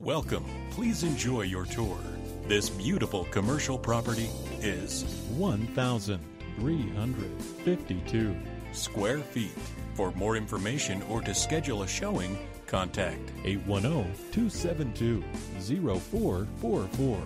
Welcome. Please enjoy your tour. This beautiful commercial property is 1,352 square feet. For more information or to schedule a showing, contact 810 272 0444.